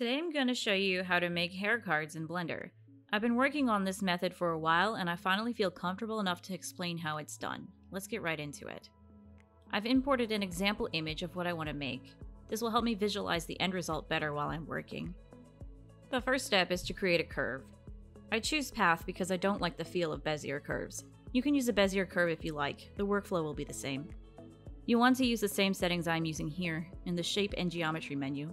Today I'm going to show you how to make hair cards in Blender. I've been working on this method for a while and I finally feel comfortable enough to explain how it's done. Let's get right into it. I've imported an example image of what I want to make. This will help me visualize the end result better while I'm working. The first step is to create a curve. I choose path because I don't like the feel of Bezier curves. You can use a Bezier curve if you like, the workflow will be the same. You want to use the same settings I'm using here in the shape and geometry menu.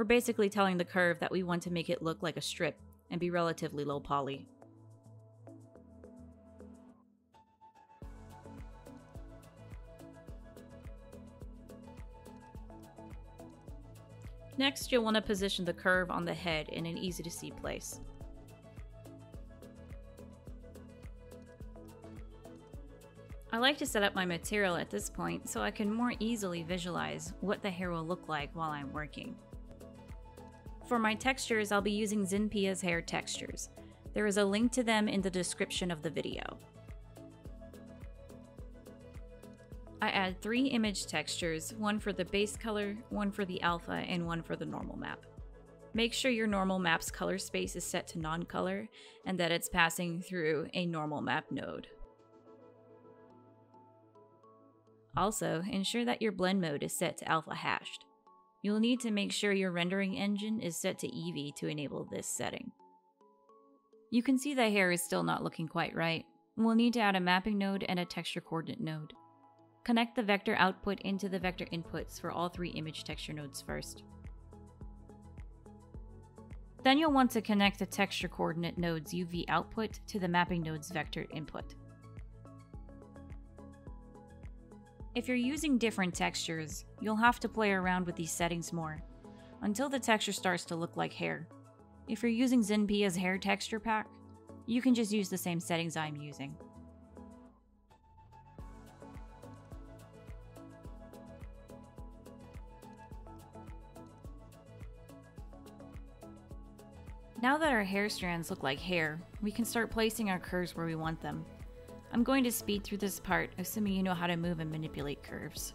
We're basically telling the curve that we want to make it look like a strip and be relatively low poly. Next, you'll want to position the curve on the head in an easy to see place. I like to set up my material at this point so I can more easily visualize what the hair will look like while I'm working. For my textures, I'll be using Zinpia's hair textures. There is a link to them in the description of the video. I add three image textures, one for the base color, one for the alpha, and one for the normal map. Make sure your normal map's color space is set to non-color and that it's passing through a normal map node. Also, ensure that your blend mode is set to alpha hashed. You'll need to make sure your rendering engine is set to Eevee to enable this setting. You can see the hair is still not looking quite right. We'll need to add a mapping node and a texture coordinate node. Connect the vector output into the vector inputs for all three image texture nodes first. Then you'll want to connect the texture coordinate node's UV output to the mapping node's vector input. If you're using different textures, you'll have to play around with these settings more, until the texture starts to look like hair. If you're using Zinpia's hair texture pack, you can just use the same settings I'm using. Now that our hair strands look like hair, we can start placing our curves where we want them. I'm going to speed through this part, assuming you know how to move and manipulate curves.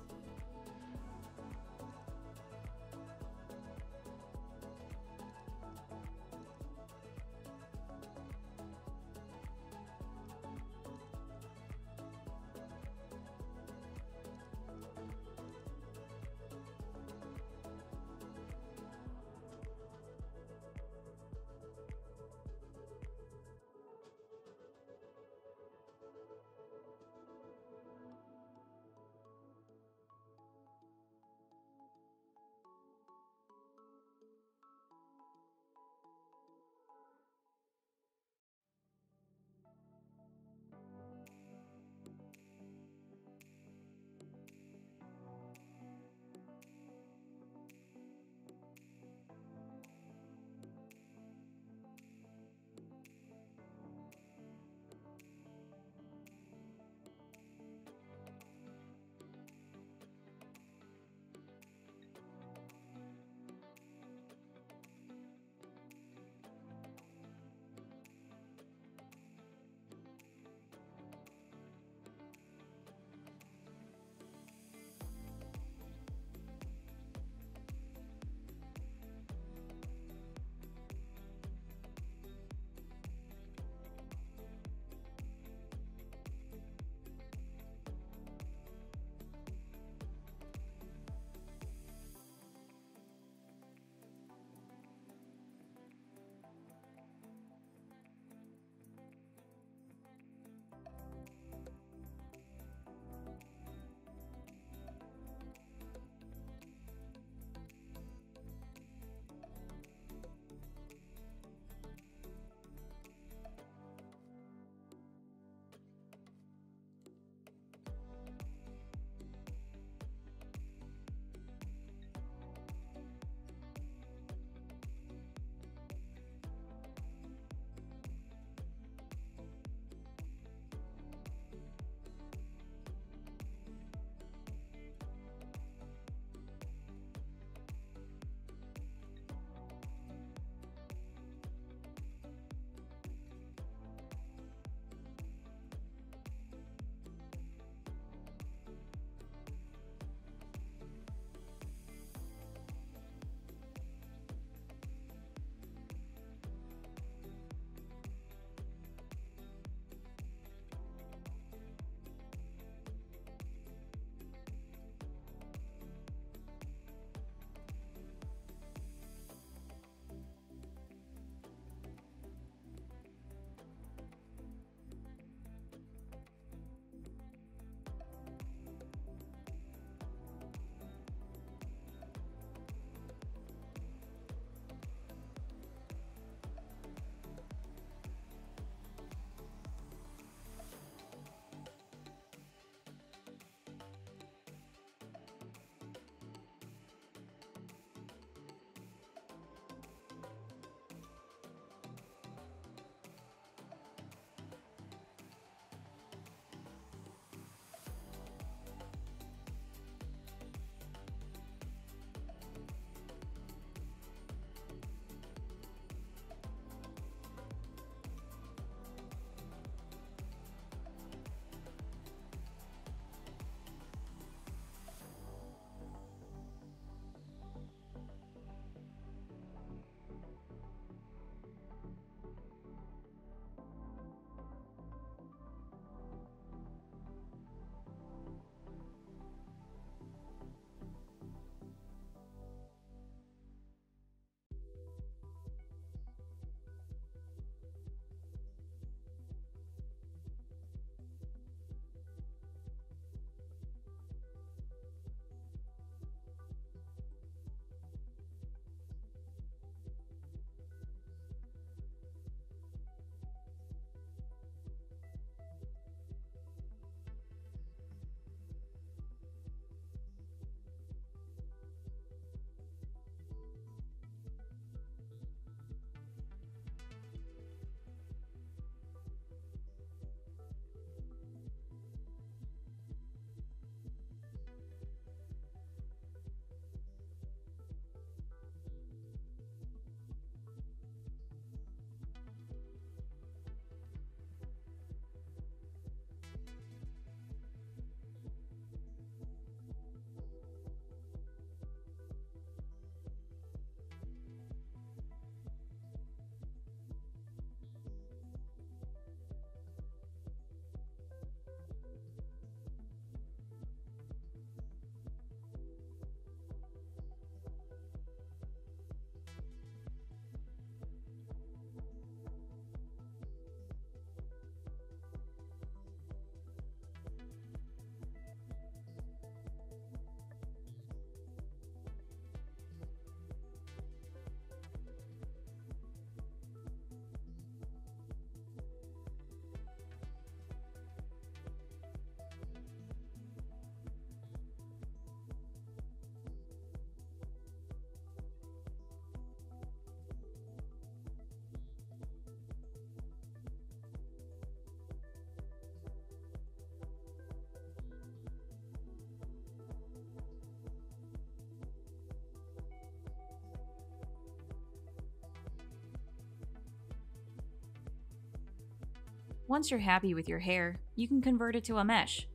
Once you're happy with your hair, you can convert it to a mesh.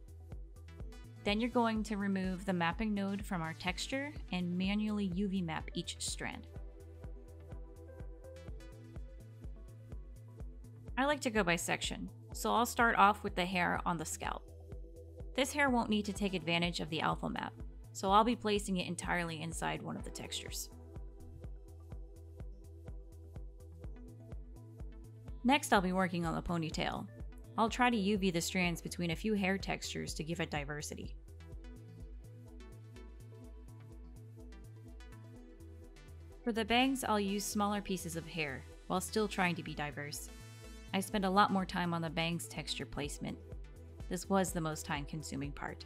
Then you're going to remove the mapping node from our texture and manually UV map each strand. I like to go by section, so I'll start off with the hair on the scalp. This hair won't need to take advantage of the alpha map, so I'll be placing it entirely inside one of the textures. Next, I'll be working on the ponytail. I'll try to UV the strands between a few hair textures to give it diversity. For the bangs, I'll use smaller pieces of hair, while still trying to be diverse. I spent a lot more time on the bangs texture placement. This was the most time consuming part.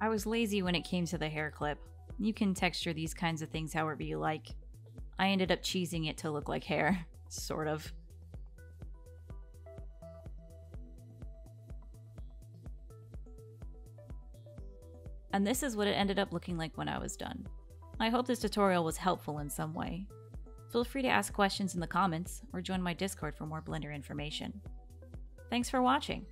I was lazy when it came to the hair clip. You can texture these kinds of things however you like. I ended up cheesing it to look like hair, sort of. And this is what it ended up looking like when I was done. I hope this tutorial was helpful in some way. Feel free to ask questions in the comments or join my Discord for more Blender information. Thanks for watching!